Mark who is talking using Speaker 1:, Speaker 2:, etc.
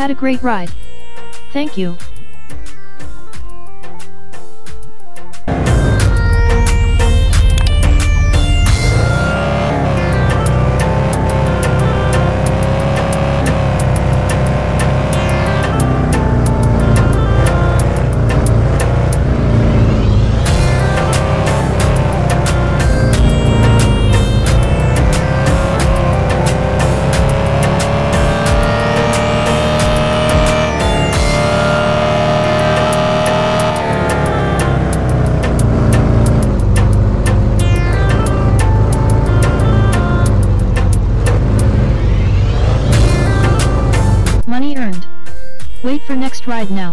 Speaker 1: Had a great ride. Thank you. Wait for next ride now.